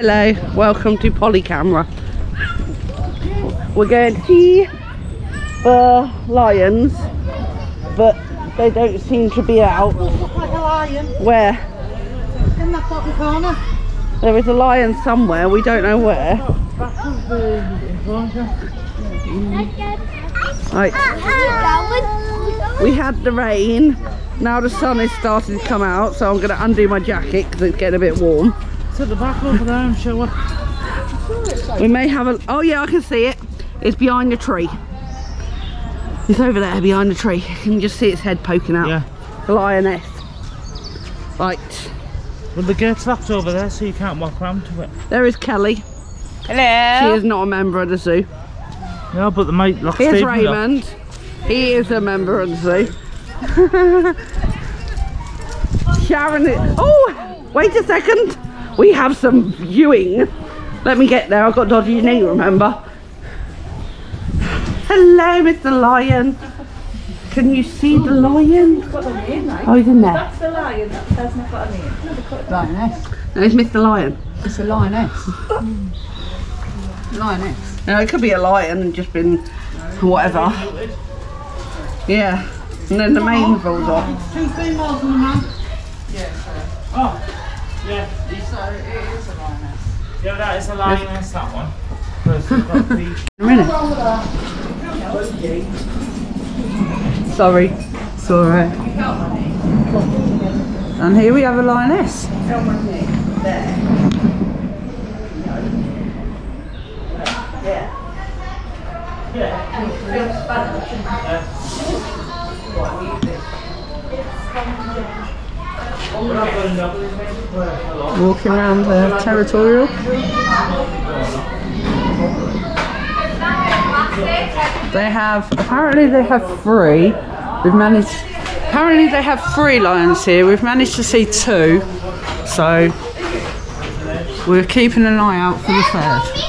Hello, welcome to Polycamera. We're going to see the lions, but they don't seem to be out. Like Where? in that bottom corner. There is a lion somewhere, we don't know where. Back of the enclosure. Right, we had the rain, now the sun is starting to come out, so I'm going to undo my jacket because it's getting a bit warm. To the back over there and show her. We may have a. Oh yeah, I can see it. It's behind the tree. It's over there behind the tree. You can just see its head poking out. Yeah. The lioness. Right. Well, the gate's locked over there, so you can't walk round to it. There is Kelly. Hello. She is not a member of the zoo. Yeah, but the mate locked Here's Stephen up. Raymond. He is a member of the zoo. Sharon is. Oh, wait a second. We have some viewing. Let me get there. I've got dodgy knee, remember? Hello, Mr. Lion. Can you see the lion? Oh, he's in there. That's the lion, that hasn't got a name. Lioness. No, it's Mr. Lion. It's a lioness. lioness. No, it could be a lion and just been whatever. Yeah. And then the mane falls off. Two females and a man. Oh, yeah. So it is a lioness. Yeah, that is a lioness, that one. First we've got the... A minute. Sorry. It's alright. And here we have a lioness. Walking around the territorial. They have, apparently they have three. We've managed, apparently they have three lions here. We've managed to see two. So, we're keeping an eye out for the third.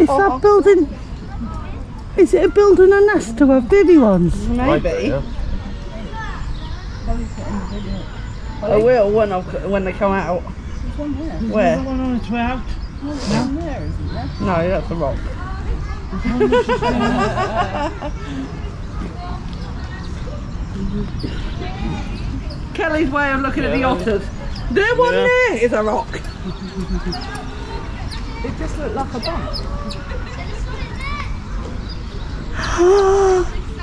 Is that building? Is it a building a nest to have baby ones? Maybe. I will when I when they come out. Where? One on its way out. No, that's a rock. Kelly's way of looking at the otters. There one Yeah. there is a rock. It just looked like a bump.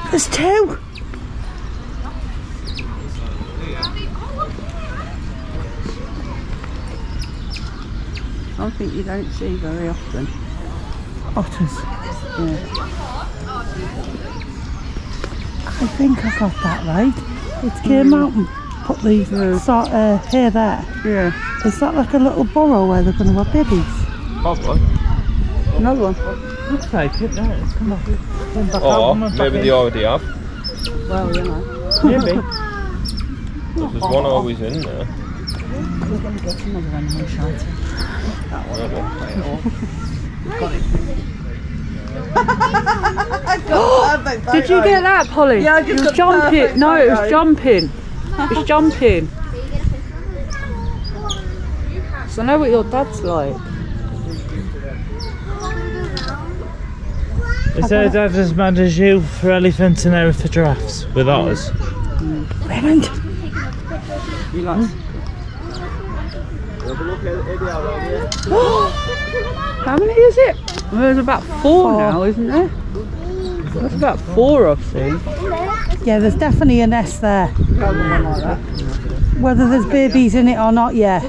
There's two. Something you don't see very often. Otters. Yeah. I think I got that right. It's came out and put the sort uh, hair there. Yeah. Is that like a little burrow where they're going to have babies? Probably. Another one. Looks like it, no, it's come off. Come back out, Or come back maybe in. they already have. Well, you know. Maybe. There's one always in there. We're going to get another animal shite. Did you get that, Polly? Yeah, I it just was got perfect jumping. No, it was jumping. It's jumping. So I know what your dad's like. Is their dad as mad as you for elephants and Eric for giraffes with otters? Raymond, You like? How many is it? Well, there's about four, now, isn't there? That's about four I've seen. Yeah, there's definitely a nest there. Whether there's babies in it or not, yeah.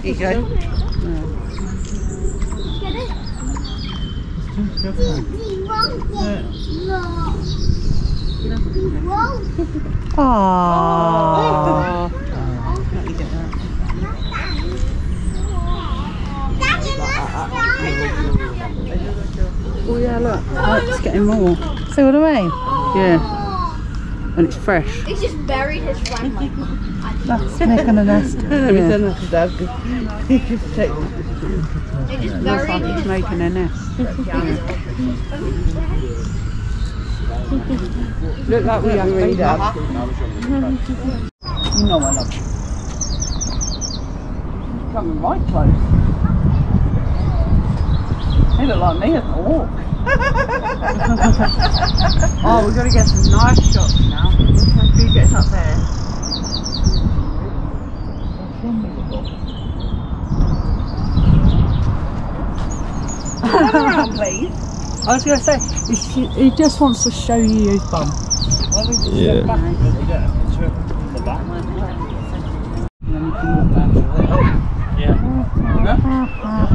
Aww. Oh yeah, look. Oh, it's getting more. See what I mean? Yeah. And it's fresh. He's just buried his friend. Like, That's making a nest. Let me send that to He just take. they just Looks buried like his making a nest. Look like we have Really, baby. Dad. You know I love you. Coming right close. They look like me as a walk. oh, we've got to get some nice shots now. Who gets up there? Come around, please. I was going to say, he, he just wants to show you his bum. Yeah. And then you can walk down to there. Yeah.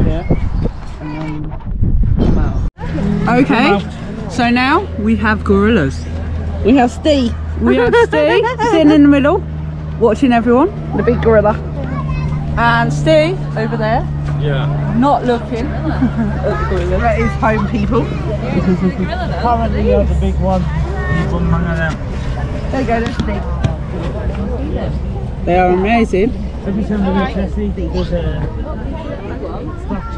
Yeah. And then come out. Okay, so now we have gorillas. We have Steve, We have Steve sitting in the middle, watching everyone. the big gorilla. And Steve over there, Yeah. not looking at the gorillas. That is home people. Apparently you're the big one. You've been hanging out. There you go, there's Steve. They are amazing. Every time we meet Tessie, there's a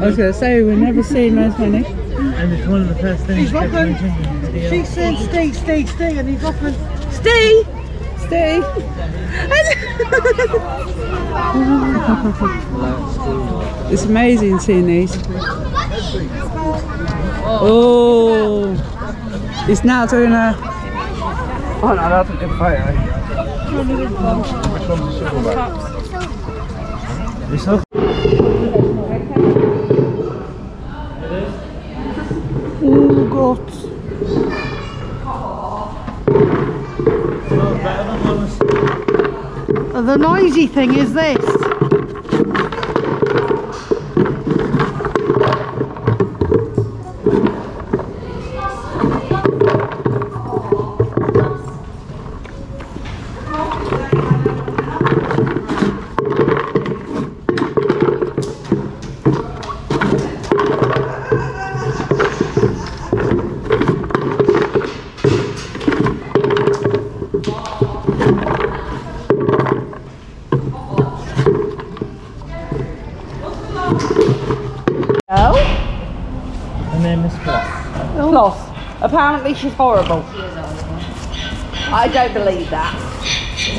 I was going to say, we've never seen as many. and it's one of the first things He's rocking. mentioned in the video. She's saying stay, stay, stay, and he's offering. Steve! Steve! it's amazing seeing these. Oh, it's now doing a. Oh no, that's a good photo. It's not Oh, God. better than ours. The noisy thing is this. Apparently she's horrible. I don't believe that.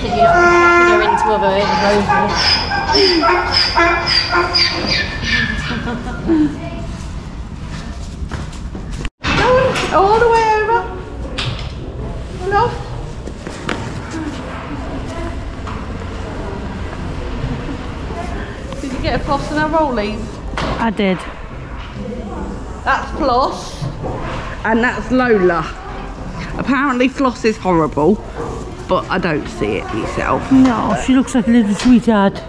You're into other roses. All the way over. Floss. Did you get a floss and a rollies? I did. That's Floss and that's Lola. Apparently Floss is horrible, but I don't see it myself. No, she looks like a little sweetheart.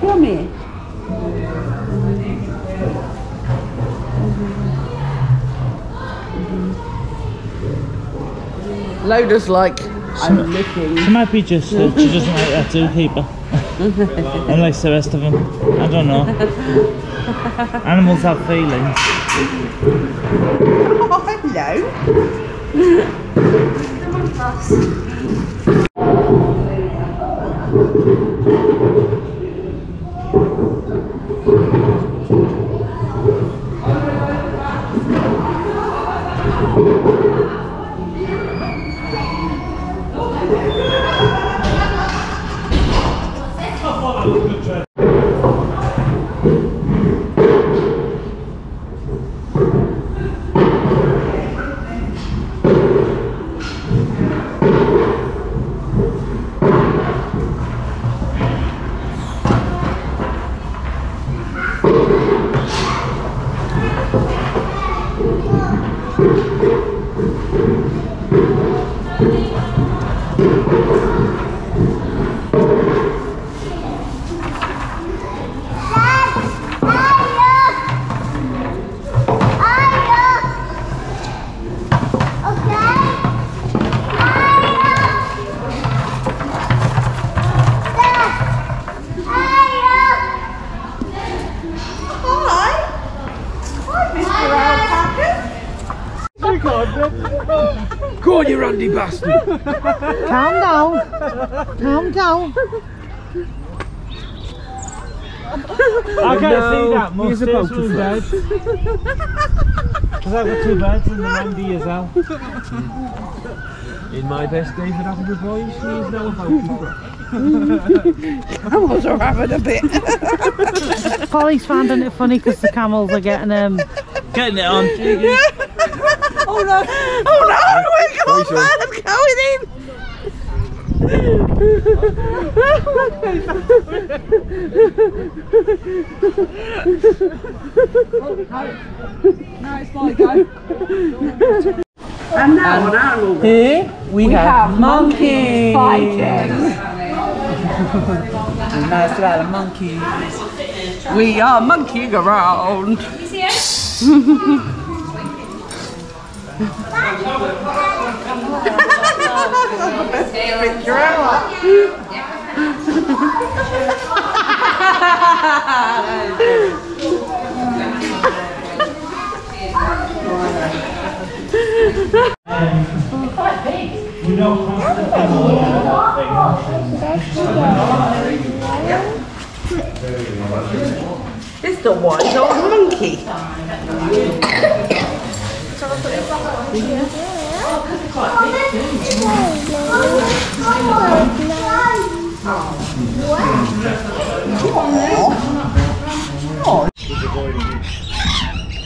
Come here. Lola's like, I'm looking. She might be just that she doesn't like that zookeeper. and likes the rest of them. I don't know. Animals have feelings. Oh, hello. Go on, you randy bastard. Calm down. Calm down. I can't see that he is mustache about to dead. Because I've got two birds and the Randy as well. In my best days at Apple Boys, he is now about to Camels are having a bit. Polly's finding it funny because the camels are getting um. Getting it on. Oh no! Oh no! We've got a bird going in! And now on animal Here we, have, monkeys. fighting. nice little monkeys. We are monkeying around. Picture ever. It's the wise old monkey.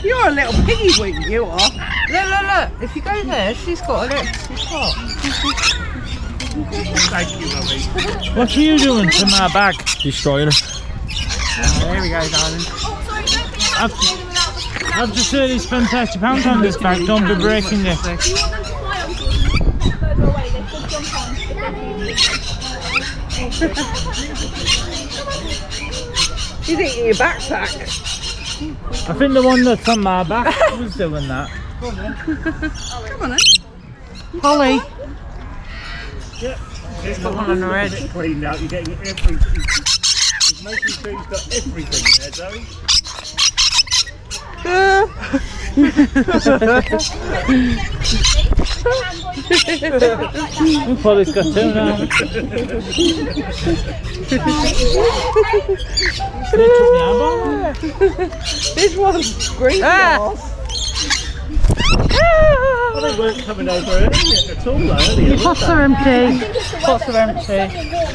You're a little piggy wing, you are. Look, look, look. If you go there, she's got a little spot. What are you doing to my bag? Destroying it. There we go, darling. I've, I've just heard he spent £30 on this bag. Don't be breaking it. You want them to fly on further away? They could jump on if He's eating your backpack. I think the one that's on my back was doing that. Come on then. Polly. It's got one on her head. cleaned out, you're getting everything. He's making sure he's got everything there, Zoe. Polly's got two now. This one's green Ah. Well, they weren't coming over earlier at all earlier. Your pots are empty. Pots are empty.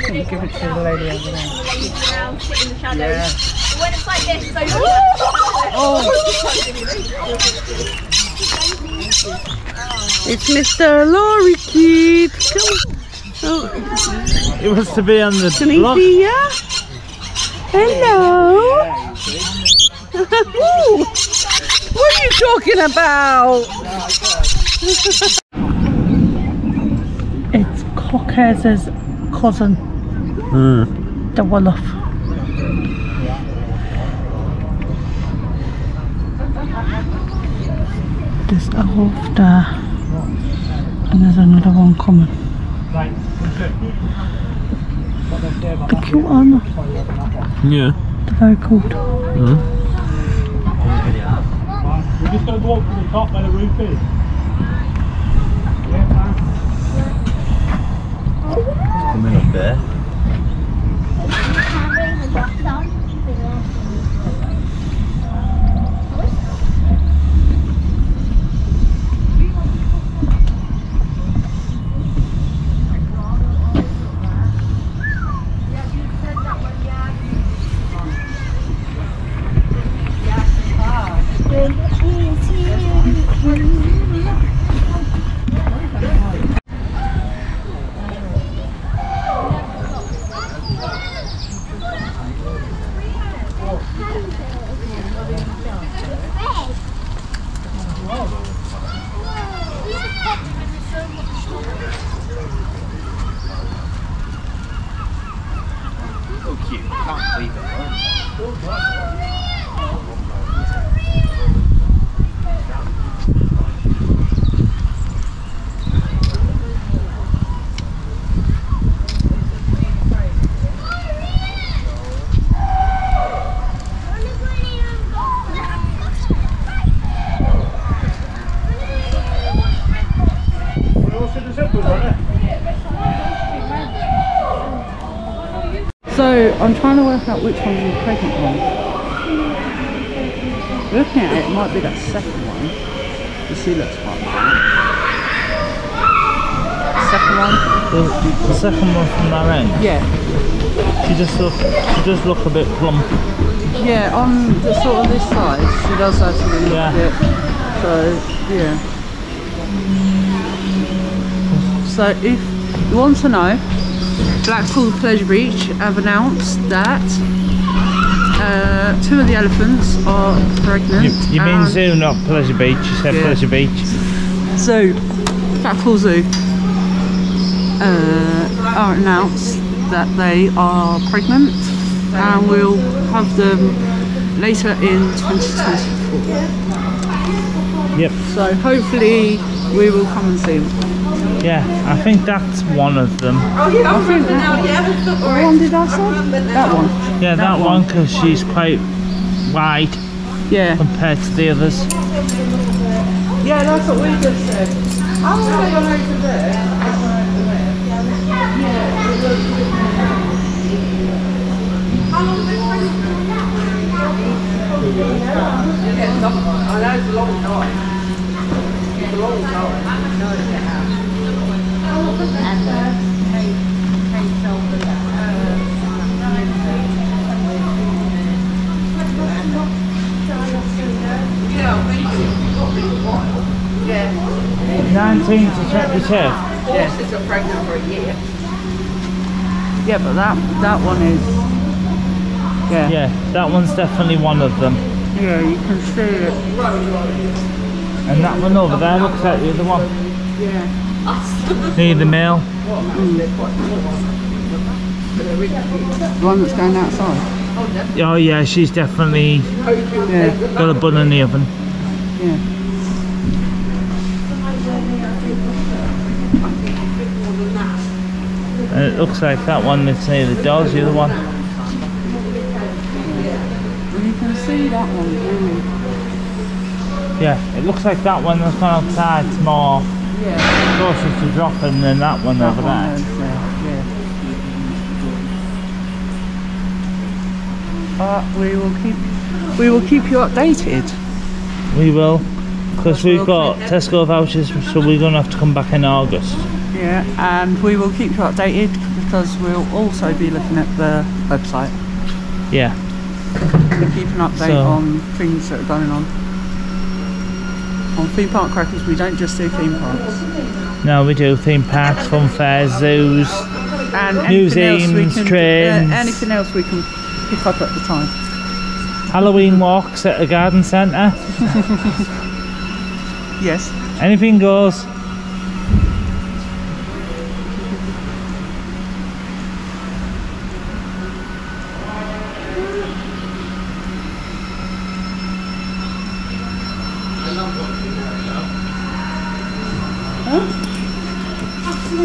Can you give it to the lady over there? around, sit in the shadows. When it's like this, Oh. it's. It's Mr. Lorikeet. Come on. It was to be on the Can he block. see ya? Hello. What are you talking about? It's Cocker's cousin. Hmm. The Wolof. There's a wolf there. And there's another one coming. They're cute, aren't? Yeah. They're very cute. We're just going to go up to the top where the roof is. Coming up there. So cute. Can't believe it. We're I'm trying to work out which one's the pregnant one. Looking at it, it might be that second one. The she looks quite fine. Second one? The, the second one from that end. Yeah. She just look, she does look a bit plump. Yeah, on the sort of this side, she does actually look Yeah. a bit. So, yeah. Mm. So, if you want to know, Blackpool Pleasure Beach have announced that uh, two of the elephants are pregnant. You, you mean zoo, not Pleasure Beach? You said Yeah. Pleasure Beach. Zoo, Blackpool Zoo, uh, are announced that they are pregnant and we'll have them later in 2024. Yep. So hopefully we will come and see them. Yeah, I think that's one of them. Oh, yeah, I remember now, yeah. One did I say? That one. Yeah, that, that one, because she's quite wide yeah. compared to the others. Yeah, that's what we just said. I'm going to go over there. I know it's a long time. It's a long time. 19 to check the chest. Yes, it's got pregnant for a year. Yeah, but that that one is. Yeah. Yeah, that one's definitely one of them. Yeah, you can see it. And that one over there looks like the other one. Yeah. Near the male. The one that's going outside. Oh yeah, she's definitely Yeah. got a bun in the oven. Yeah. And it looks like that one that's near the door's the other one. You can see that one. Yeah, it looks like that one that's gone outside's more Yeah. closer to dropping than that one That over one there. there, yeah. But we will keep we will keep you updated. We will, because we've got Tesco vouchers, so we're going to have to come back in August. Yeah, and we will keep you updated because we'll also be looking at the website Yeah, to keep an update So- on things that are going on. On theme park crackers, we don't just do theme parks. no we do theme parks, fun fairs, zoos. And anything else we Museums, can, trains. uh, anything else we can pick up at the time. Halloween walks at a garden centre. Yes. Anything goes.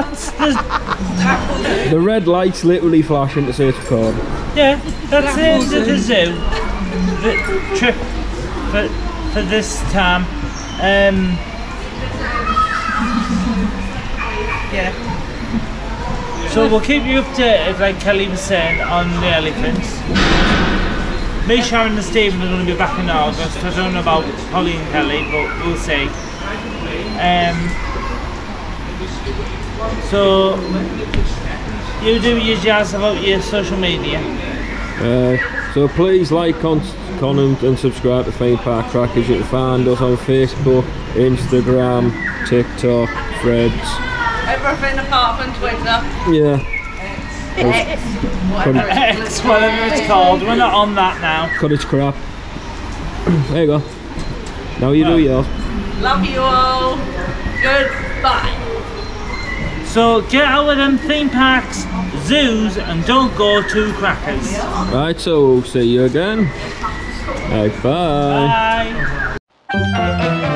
that's the The red light's literally flashing to say it's recorded. yeah, that's the end of the zoo. The trip for for this time. Um, Yeah. So we'll keep you updated, like Kelly was saying, on the elephants. Me, Sharon and Stephen are going to be back in August. I don't know about Holly and Kelly, but we'll see. Um, so, you do your jazz about your social media. Uh, so please like, comment and subscribe to Theme Park Crackers. You can find us on Facebook, Instagram, TikTok, Threads. Everything apart from Twitter. Yeah. Whatever it's X, whatever it's called. We're not on that now. Cottage crap. there you go. Now you do yours. Love you all. Goodbye. So get out of them theme parks, zoos, and don't go to crackers. Right, so we'll see you again. Right, bye. Bye.